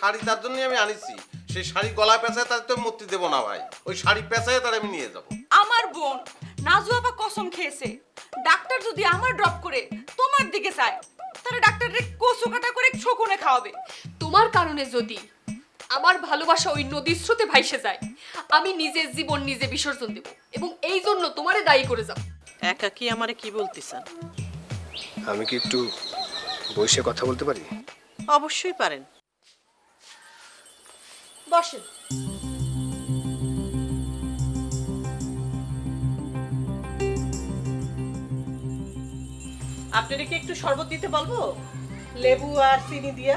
শাড়ি তার জন্য আমি আনিছি। সেই শাড়ি গলায় পেঁচায় তার তো মূর্তি দেবো না ভাই। ওই শাড়ি পেঁচায় তার আমি নিয়ে যাব। আমার বোন নাজু আপা কসম খেয়েছে। ডাক্তার যদি আমার ড্রপ করে তোমার দিকে চায় তাহলে ডাক্তারের কচু কাটা করে শকুনে খাওয়াবে। তোমার কারণে যদি আমার ভালোবাসা ওই নদীর স্রোতে ভাইসে যায় আমি নিজের জীবন নিজে বিসর্জন দেব এবং এই জন্য তোমারে দায়ী করে যাব। একা কি আমারে কি বলতেছেন? আমি কি একটু বসে কথা বলতে পারি? অবশ্যই পারেন। বসেন। আপনারা কি একটু শরবত দিতে বলব? লেবু আর চিনি দিয়া?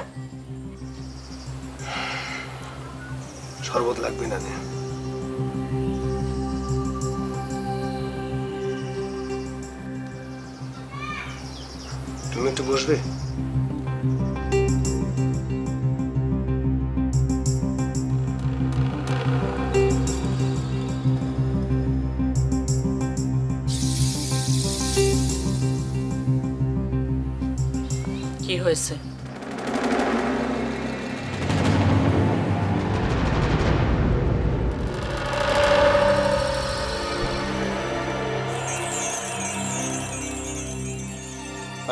শরবত লাগবে না তুমি একটু বসবে? হয়েছে।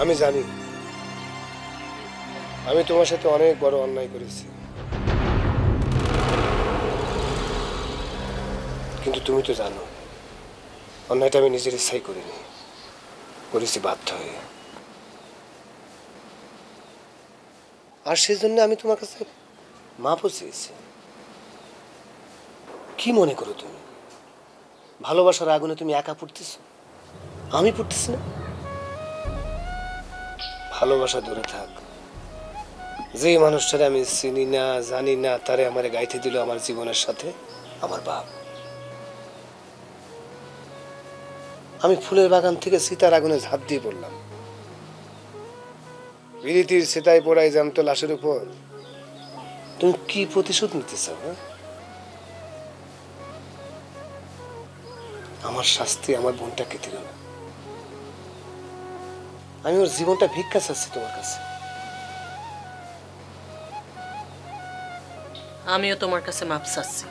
আমি জানি। আমি তোমার সাথে অনেক বড় অন্যায় করেছি। কিন্তু তুমি তো জানো, অন্যায়টা আমি নিজের ইচ্ছাই করিনি। করেছি বাধ্য হয়ে। আর সেই জন্য আমি তোমার কাছে মাপও চেয়েছি। কি মনে করো তুমি? ভালোবাসার আগুনে তুমি একা পড়তেছ? আমি পড়তেছি না? ভালোবাসা দূরে থাক। যে মানুষটারে আমি চিনি না, জানি না, তারে আমার গাইতে দিল আমার জীবনের সাথে আমার বাপ। আমি ফুলের বাগান থেকে সীতার আগুনে ঝাঁপ দিয়ে পড়লাম। বিরিতির সেটাই পড়াই জ্যান্ত লাশের উপর। তুমি কি প্রতিশোধ নিতে চাও হ্যাঁ? আমার শাস্তি আমার বোনটাকে দিল না। আমি ওর জীবনটা ভিক্ষা চাচ্ছি তোমার কাছে। আমিও তোমার কাছে মাপ চাচ্ছি।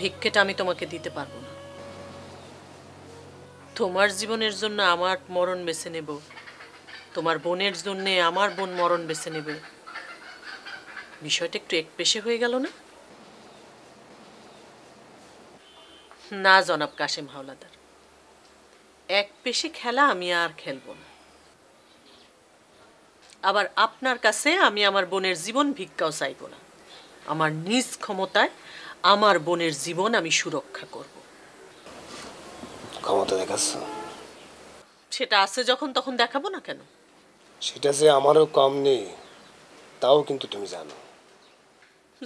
ভিক্ষেটা আমি তোমাকে দিতে পারব না। তোমার জীবনের জন্য আমার মরণ বেছে নেব। তোমার বোনের জন্য আমার বোন মরণ বেছে নেবে। বিষয়টা একটু এক পেশে হয়ে গেল না? না জনাব কাশিম হাওলাদার। এক পেশে খেলা আমি আর খেলব না। আবার আপনার কাছে আমি আমার বোনের জীবন ভিক্ষাও চাইব না। আমার নিজ ক্ষমতায় আমার বোনের জীবন আমি সুরক্ষা করব। ক্ষমতা দেখাচ্ছ? সেটা আছে যখন তখন দেখাবো না কেন? সেটা যে আমারও কম নেই তাও কিন্তু তুমি জানো।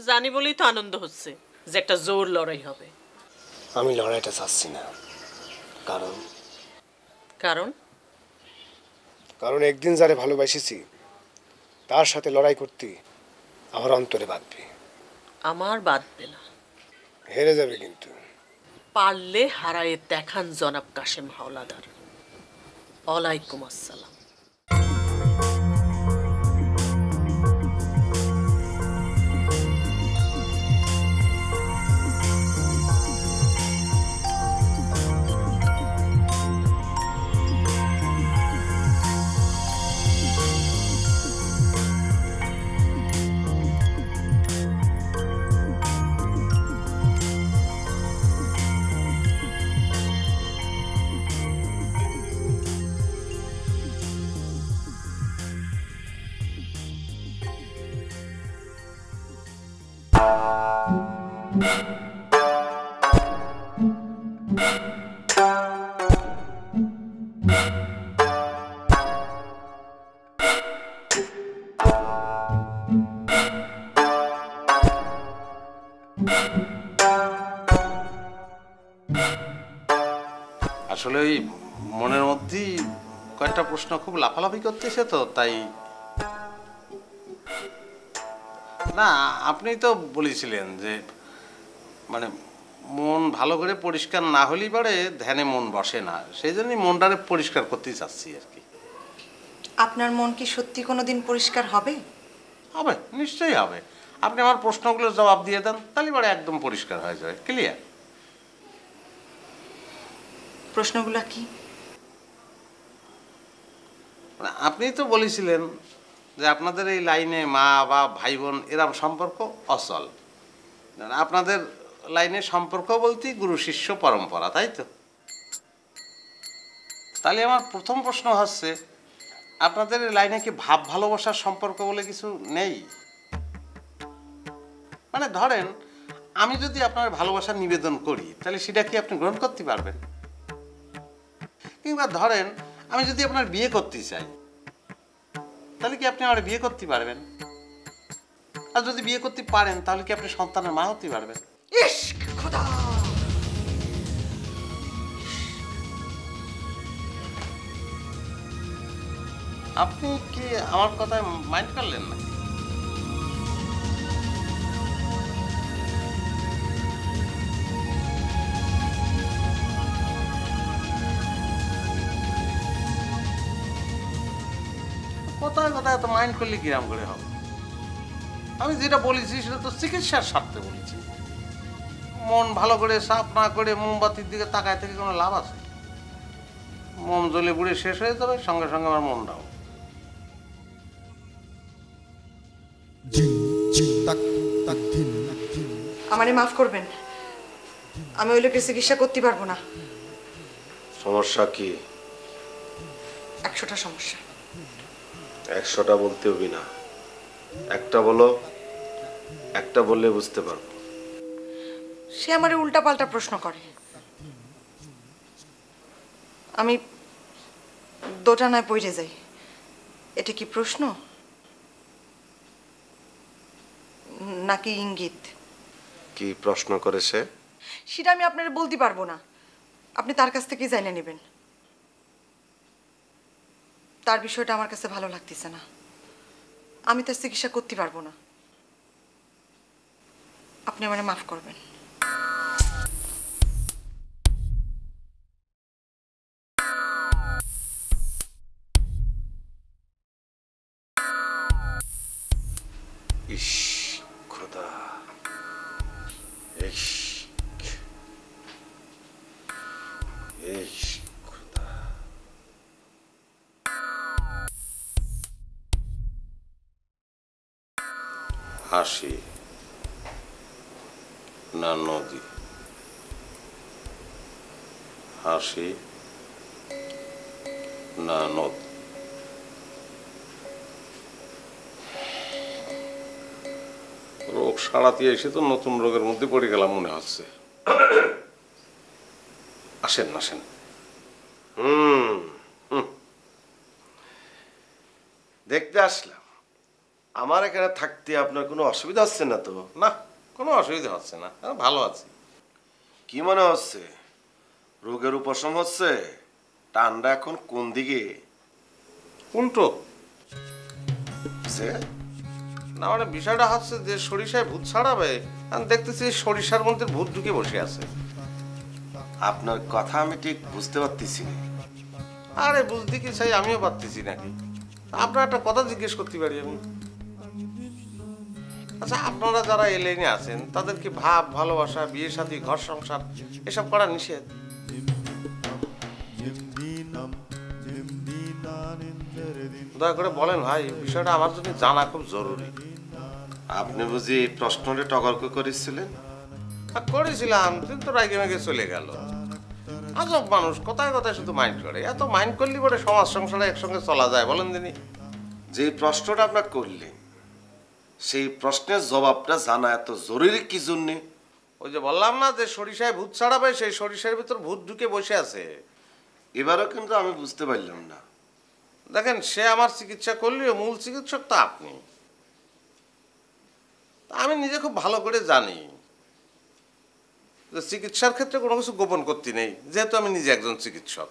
জানি বলেই তো আনন্দ হচ্ছে যে একটা জোর লড়াই হবে। আমি লড়াইটা চাচ্ছি না। কারণ? কারণ? কারণ একদিন যারে ভালোবাসেছি তার সাথে লড়াই করতে আমার অন্তরে বাঁধবে। আমার বাদবে না। হেরে যাবে কিন্তু। পারলে হারায়ে দেখান জনাব কাশেম হাওলাদার। ওয়ালাইকুম আসসালাম। আসলে ওই মনের মধ্যেই কয়েকটা প্রশ্ন খুব লাফালাফি করতেছে তো, তাই। না, আপনি তো বলেছিলেন যে মানে মন ভালো করে পরিষ্কার না হলেই পারে ধ্যানে মন বসে না। সেই জন্যই মনটারে পরিষ্কার করতেই চাচ্ছি আর কি। আপনার মন কি সত্যি কোনো দিন পরিষ্কার হবে? হবে নিশ্চয়ই হবে। আপনি আমার প্রশ্নগুলোর জবাব দিয়ে দেন তাহলে পরে একদম পরিষ্কার হয়ে যাবে ক্লিয়ার প্রশ্নগুলো কি? মানে আপনি তো বলেছিলেন যে আপনাদের এই লাইনে মা বা ভাই বোন এরম সম্পর্ক অচল আপনাদের লাইনে সম্পর্ক বলতেই গুরু শিষ্য পরম্পরা, তাই তো? তাহলে আমার প্রথম প্রশ্ন হচ্ছে, আপনাদের লাইনে কি ভাব ভালোবাসার সম্পর্ক বলে কিছু নেই? মানে ধরেন, আমি যদি আপনার ভালোবাসা নিবেদন করি, তাহলে সেটা কি আপনি গ্রহণ করতে পারবেন? কিংবা ধরেন, আমি যদি আপনার বিয়ে করতে চাই, তাহলে কি আপনি আমার বিয়ে করতে পারবেন? আর যদি বিয়ে করতে পারেন, তাহলে কি আপনি সন্তানের মা হতে পারবেন? ইস খোদা আপনি কি আমার কথায় মাইন্ড করলেন না কোথায় কোথায় এত মাইন্ড করলে কিরাম করে হবে? আমি যেটা বলেছি সেটা তো চিকিৎসার স্বার্থে বলেছি। মন ভালো করে সাফ না করে মোমবাতির দিকে তাকায় থেকে কোনো লাভ আছে? মোম জ্বলে পুড়ে শেষ হয়ে যাবে সঙ্গে সঙ্গে আমার মনটাও। আমারে মাফ করবেন। আমি ওই লোকের চিকিৎসা করতে পারব না। সমস্যা কি? একশোটা সমস্যা। একশোটা বলতে হবি না। একটা বলো একটা বললে বুঝতে পারব। সে আমারে উল্টাপাল্টা প্রশ্ন করে। আমি দোটানায় পড়ে যাই। এটা কি প্রশ্ন? নাকি ইঙ্গিত? কি প্রশ্ন করেছে সেটা আমি আপনার বলতে পারব না। আপনি তার কাছ থেকে জানিয়ে নেবেন। তার বিষয়টা আমার কাছে ভালো লাগতেছে না। আমি তার চিকিৎসা করতে পারব না। আপনি আমার মাফ করবেন। ইস খোদা ইস ইস খোদা হাসি না নদী হাসি না নদী রোগ সারাতে এসে তো নতুন রোগের মধ্যে পড়ে গেলাম মনে হচ্ছে। আসেন আসেন। হুম। দেখতে আসলাম। আমার এখানে থাকতে আপনার কোনো অসুবিধা হচ্ছে না তো? না, কোনো অসুবিধা হচ্ছে না। ভালো আছি। কি মনে হচ্ছে? রোগের উপশম হচ্ছে? টান্ডা এখন কোন দিকে? উল্টো। সে? না মানে বিষয়টা হচ্ছে যে সরিষায় ভূত ছাড়াবে আমি দেখতেছি সরিষার মধ্যে ভূত ঢুকে বসে আছে। আপনার কথা আমি ঠিক বুঝতে পারতেছি না। আরে বুঝতে কি চাই আমিও পারতেছি নাকি আপনার একটা কথা জিজ্ঞেস করতে পারি আমি। আচ্ছা আপনারা যারা এই লাইনে আছেন তাদের কি ভাব ভালোবাসা বিয়ে সাথী ঘর সংসার এসব করা নিষেধ? দয়া করে বলেন ভাই বিষয়টা আমার জন্য জানা খুব জরুরি। আপনি বুঝি প্রশ্নটা টগর্ক করেছিলেন? করেছিলাম কিন্তু রাগে মেগে চলে গেল। আজব মানুষ কথায় কথায় শুধু মাইন্ড করে। এত মাইন্ড করলে পরে সমাজ সংসারে একসঙ্গে চলা যায় বলেন দিনি যে প্রশ্নটা আপনার করলেন সেই প্রশ্নের জবাবটা জানা এত জরুরি কি জন্যে? ওই যে বললাম না যে সরিষায় ভূত ছাড়াবে সেই সরিষার ভিতর ভূত ঢুকে বসে আছে। এবারও কিন্তু আমি বুঝতে পারলাম না। দেখেন সে আমার চিকিৎসা করলেও মূল চিকিৎসক তো আপনি। আমি নিজে খুব ভালো করে জানি যে চিকিৎসার ক্ষেত্রে কোনো কিছু গোপন করতে নেই, যেহেতু আমি নিজে একজন চিকিৎসক।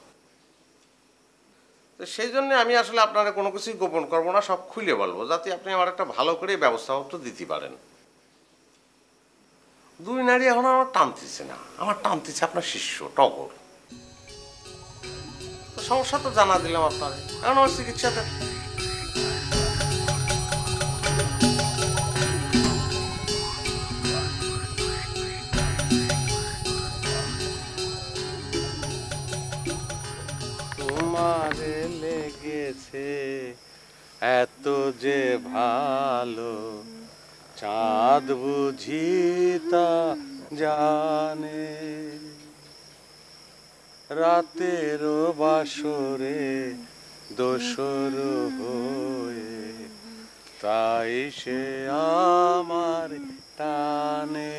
তো সেই জন্য আমি আসলে আপনারা কোনো কিছুই গোপন করব না, সব খুলে বলব, যাতে আপনি আমার একটা ভালো করে ব্যবস্থাপত্র দিতে পারেন। দুই নারী এখন আমার টানতেছে না, আমার টানতেছে আপনার শিষ্য, টগর। সমস্যা তো জানা দিলাম আপনারে, এখন আমার চিকিৎসাটা লেগেছে এত যে ভালো চাঁদ বুঝি তা জানে। রাতের বাসরে দোসর হয়ে তাই সে আমার টানে।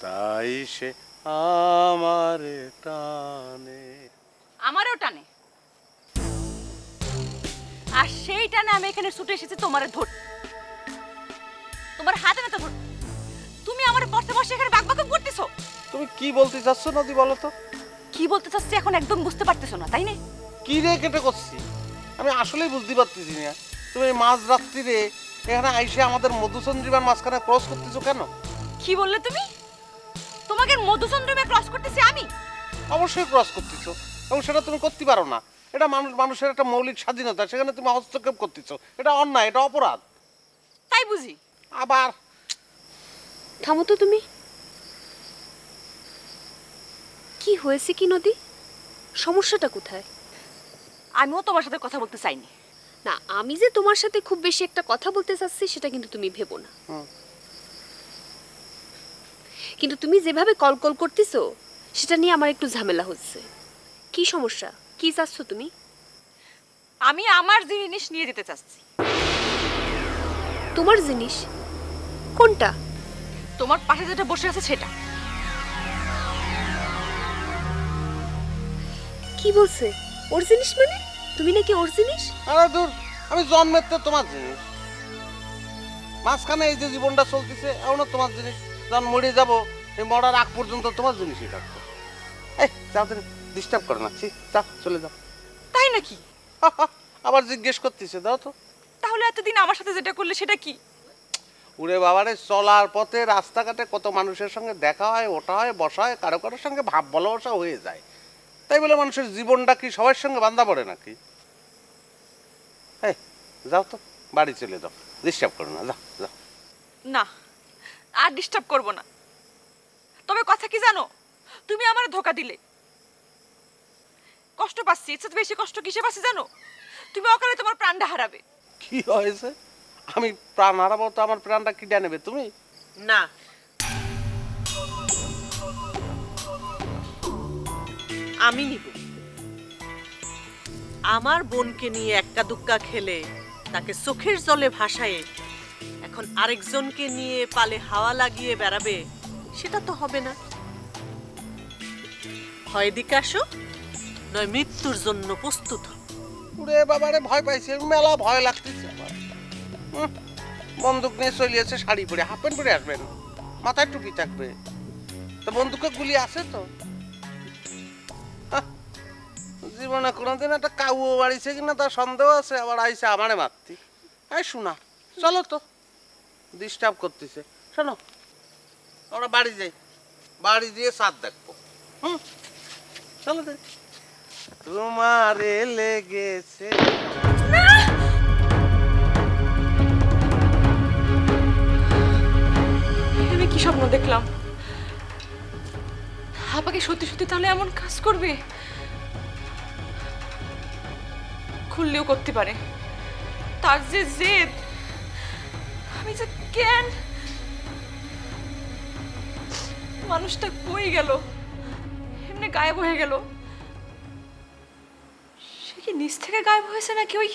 তাই সে আমার টানে। আমারও টানে। আর সেই টানে আমি এখানে ছুটে এসেছি তোমার ধর তোমার হাতে না তো ধর তুমি আমার বসে বসে এখানে বাকবাক করতেছো। তুমি কি বলতে চাচ্ছ নদী বলো তো? কি বলতে চাচ্ছি এখন একদম বুঝতে পারতেছো না তাই না? কি রে কেটে করছি? আমি আসলেই বুঝতে পারতেছি না। তুমি এই মাঝ রাত্রিরে এখানে আইসে আমাদের মধুচন্দ্রিমার মাঝখানে ক্রস করতেছো কেন? কি বললে তুমি? তোমাকে মধুচন্দ্রমে ক্রস করতেছি আমি? অবশ্যই ক্রস করতেছো। এবং সেটা তুমি করতে পারো না। এটা মানুষ মানুষের একটা মৌলিক স্বাধীনতা সেখানে তুমি হস্তক্ষেপ করতেছো। এটা অন্যায় এটা অপরাধ। তাই বুঝি। আবার? থামো তো তুমি। কি হয়েছে কি নদী? সমস্যাটা কোথায়? আমিও তোমার সাথে কথা বলতে চাইনি। না আমি যে তোমার সাথে খুব বেশি একটা কথা বলতে চাচ্ছি সেটা কিন্তু তুমি ভেবো না। কিন্তু তুমি যেভাবে কল কল করতেছো সেটা নিয়ে আমার একটু ঝামেলা হচ্ছে। কি সমস্যা? কি চাচ্ছ তুমি? আমি আমার জিনিস নিয়ে যেতে চাচ্ছি। তোমার জিনিস? কোনটা? তোমার পাশে যেটা বসে আছে সেটা। কি বলছে? ওর জিনিস মানে? তুমি নাকি ওর জিনিস? আরে দূর আমি জন্মের তো তোমার জিনিস। মাঝখানে এই যে জীবনটা চলতেছে এখনও তোমার জিনিস। যখন মরে যাব এই মরার আগ পর্যন্ত তোমার জিনিসই থাকতো এই যাও তুমি ডিস্টার্ব করো না। যাও চলে যাও। তাই নাকি? আবার জিজ্ঞেস করতেছে দাও তো। তাহলে এতদিন আমার সাথে যেটা করলে সেটা কি? উড়ে বাবারে চলার পথে রাস্তাঘাটে কত মানুষের সঙ্গে দেখা হয় ওটা হয় বসা হয় কারও কারোর সঙ্গে ভাব ভালোবাসা হয়ে যায়। তাই বলে মানুষের জীবনটা কি সবার সঙ্গে বান্ধা পড়ে নাকি? এই যাও তো বাড়ি চলে যাও। ডিস্টার্ব করো না যাও যাও। না আর ডিস্টার্ব করব না। তবে কথা কি জানো? তুমি আমার ধোকা দিলে। কষ্ট পাচ্ছি এর বেশি কষ্ট কিসে পাচ্ছি জানো? তুমি অকালে তোমার প্রাণটা হারাবে। কি হয়েছে? আমি প্রাণ হারাবো তো আমার প্রাণটা কিনে নেবে তুমি? না। আমি নিব। আমার বোনকে নিয়ে একটা দুক্কা খেলে তাকে চোখের জলে ভাসায়ে এখন আরেকজনকে নিয়ে পালে হাওয়া লাগিয়ে বেড়াবে সেটা তো হবে না। হয় দিকে আসো। নয়, মৃত্যুর জন্য প্রস্তুত উড়ে বাবারে, ভয় পাইছে, মেলা ভয় লাগতেছে আমার। বন্দুক নিয়ে চলিয়েছে শাড়ি পরে, হাফ প্যান্ট পরে আসবেন। মাথায় টুপি থাকবে। তো বন্দুকে গুলি আছে তো? জীবনে কোনোদিন একটা কাউও বাড়িছে কিনা তার সন্দেহ আছে, আবার আইসে আমারে মারতি। এই শোনা, চলো তো। ডিস্টার্ব করতেছে। শোনো, আমরা বাড়ি যাই। বাড়ি দিয়ে সাত দেখব। হুম, চলো দেখ। তোমারে লেগেছে। আমি কি স্বপ্ন দেখলাম? আপাকে সত্যি সত্যি তাহলে এমন কাজ করবে? খুললেও করতে পারে। তার যে জেদ, আমি যে কেন মানুষটা কই গেল? এমনি গায়েব হয়ে গেল। কি নিচ থেকে গায়েব হয়েছে নাকি ওই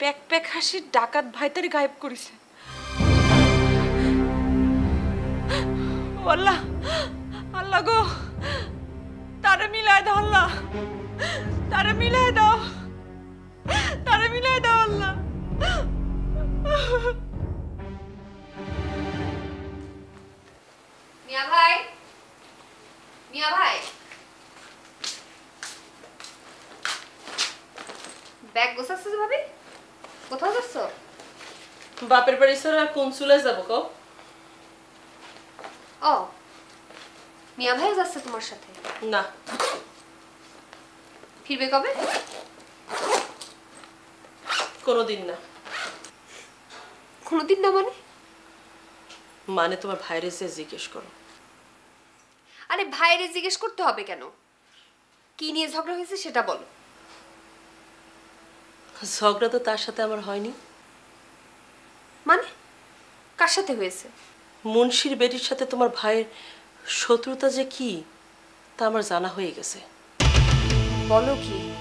প্যাক প্যাক হাসির ডাকাত ভাইতারি গায়েব করেছে? আল্লাহ আল্লাহ গো, তারে মিলায় দাও আল্লাহ, তারে মিলায় দাও, তারে মিলায় দাও আল্লাহ। মিয়া ভাই মিয়া ভাই। ব্যাগ গোছাচ্ছ ভাবি কোথাও যাচ্ছ? বাপের বাড়ি ছাড়া কোন চুলায় যাব কও? ও মিয়া ভাইও যাচ্ছে তোমার সাথে? না। ফিরবে কবে? কোনোদিন না। কোনোদিন না মানে? মানে তোমার ভাইরে যে জিজ্ঞেস করো। আরে ভাইরে জিজ্ঞেস করতে হবে কেন? কি নিয়ে ঝগড়া হয়েছে সেটা বলো। ঝগড়া তো তার সাথে আমার হয়নি। মানে? কার সাথে হয়েছে? মুন্সির বেটির সাথে তোমার ভাইয়ের শত্রুতা যে কি তা আমার জানা হয়ে গেছে। বলো কি?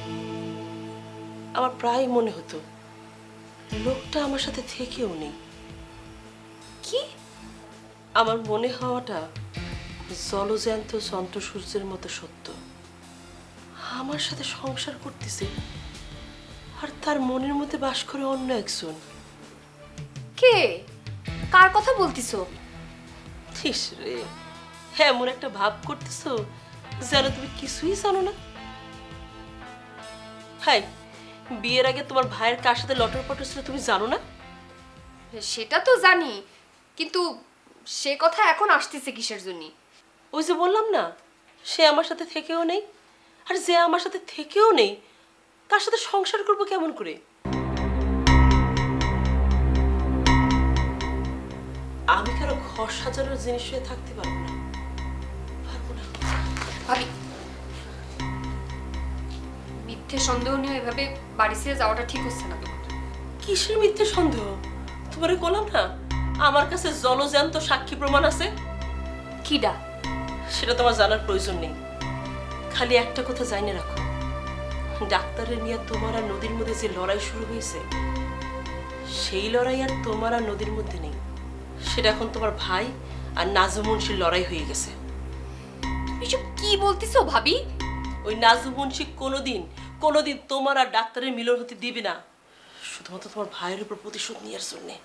আমার প্রায় মনে হতো লোকটা আমার সাথে থেকেও নেই। কি? আমার মনে হওয়াটা জলজ্যান্ত চন্দ্র সূর্যের মতো সত্য। আমার সাথে সংসার করতেছে আর তার মনের মধ্যে বাস করে অন্য একজন। কে? কার কথা বলতিছো? ইস রে হ্যাঁ এমন একটা ভাব করতেছো যেন তুমি কিছুই জানো না। হাই বিয়ের আগে তোমার ভাইয়ের কার সাথে লটর পটর ছিল তুমি জানো না? সেটা তো জানি কিন্তু সে কথা এখন আসতেছে কিসের জন্য? ওই যে বললাম না সে আমার সাথে থেকেও নেই আর যে আমার সাথে থেকেও নেই তার সাথে সংসার করব কেমন করে? আমি কারও ঘর সাজানোর জিনিস হয়ে থাকতে পারব না। পারব না। ভাবি মিথ্যে সন্দেহ নিয়ে এভাবে বাড়ি ছেড়ে যাওয়াটা ঠিক হচ্ছে না তোমার। কিসের মিথ্যে সন্দেহ? তোমারে বললাম না আমার কাছে জলজ্যান্ত সাক্ষী প্রমাণ আছে। কিডা? সেটা তোমার জানার প্রয়োজন নেই। খালি একটা কথা জানিয়ে রাখো। ডাক্তারের নিয়ে তোমার আর নদীর মধ্যে যে লড়াই শুরু হয়েছে সেই লড়াই আর তোমার আর নদীর মধ্যে নেই। সেটা এখন তোমার ভাই আর নাজু মুন্সির লড়াই হয়ে গেছে। এসব কি বলতিছো ভাবি? ওই নাজু মুন্সি কোনোদিন কোনোদিন তোমার আর ডাক্তারের মিলন হতে দিবে না। শুধুমাত্র তোমার ভাইয়ের উপর প্রতিশোধ নেওয়ার জন্যে।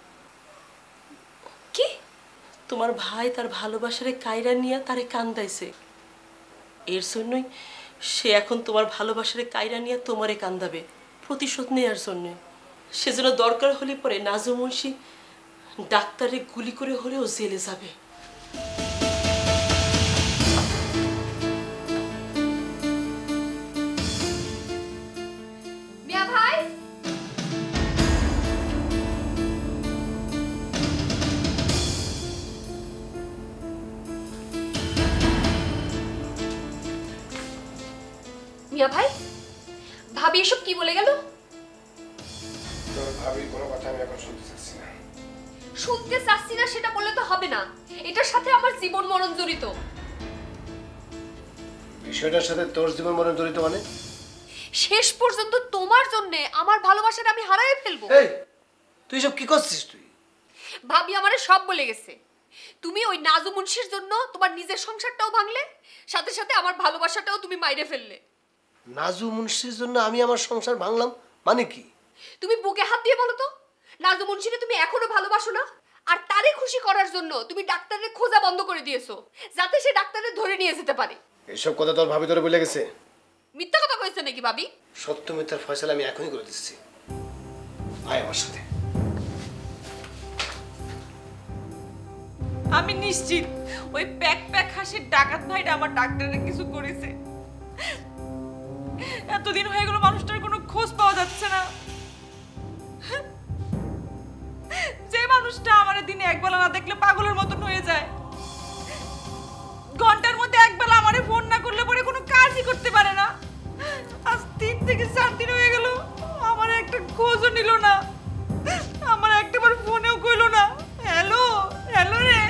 কি? তোমার ভাই তার ভালোবাসারে কায়রা নিয়ে তারে কান্দাইছে। এর জন্যই সে এখন তোমার ভালোবাসার কায়রা নিয়ে তোমারে কান্দাবে, প্রতিশোধ নেওয়ার জন্য। সেজন্য দরকার হলে পরে নাজু মুন্সি ডাক্তারে গুলি করে হলেও জেলে যাবে। মিয়া ভাই? ভাবি এসব কি বলে গেল? ভাবি কোনো কথা আমি এখন শুনতে চাচ্ছি না। শুনতে চাচ্ছি না সেটা বললে তো হবে না। এটার সাথে আমার জীবন মরণ জড়িত। বিষয়টার সাথে তোর জীবন মরণ জড়িত মানে? শেষ পর্যন্ত তোমার জন্য আমার ভালোবাসাটা আমি হারাই ফেলব। এই তুই সব কি করছিস তুই? ভাবি আমারে সব বলে গেছে। তুমি ওই নাজু মুন্সির জন্য তোমার নিজের সংসারটাও ভাঙলে সাথে সাথে আমার ভালোবাসাটাও তুমি মাইরে ফেললে। নাজু মুন্সির জন্য আমি আমার সংসার ভাঙলাম মানে কি? তুমি বুকে হাত দিয়ে বলো তো। নাজু মুন্সিরে তুমি এখনও ভালোবাসো না? আর তারে খুশি করার জন্য তুমি ডাক্তারের খোঁজা বন্ধ করে দিয়েছ যাতে সে ডাক্তারের ধরে নিয়ে যেতে পারে। এসব কথা তোর ভাবি তোরে বলে গেছে। মিথ্যা কথা কইছে নাকি ভাবি? সত্য মিথ্যার ফয়সালা আমি এখনই করে দিচ্ছি। আয় আমার সাথে। আমি নিশ্চিত ওই প্যাক প্যাক হাসির ডাকাত ভাইটা আমার ডাক্তারের কিছু করেছে। এতদিন হয়ে গেল মানুষটার কোনো খোঁজ পাওয়া যাচ্ছে না। যে মানুষটা আমার দিনে একবেলা না দেখলে পাগলের মতন হয়ে যায়। ঘণ্টার মধ্যে একবেলা আমারে ফোন না করলে পরে কোনো কাজই করতে পারে না। আজ তিন থেকে চার দিন হয়ে গেল আমার একটা খোঁজও নিল না। আমার একটাবার ফোনেও কইলো না হ্যালো হ্যালো রে।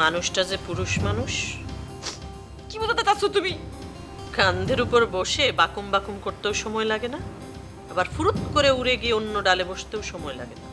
মানুষটা যে পুরুষ মানুষ। কি বলতে চাচ্ছ তুমি? কান্ধের উপর বসে বাকুম বাকুম করতেও সময় লাগে না। আবার ফুরুত করে উড়ে গিয়ে অন্য ডালে বসতেও সময় লাগে না।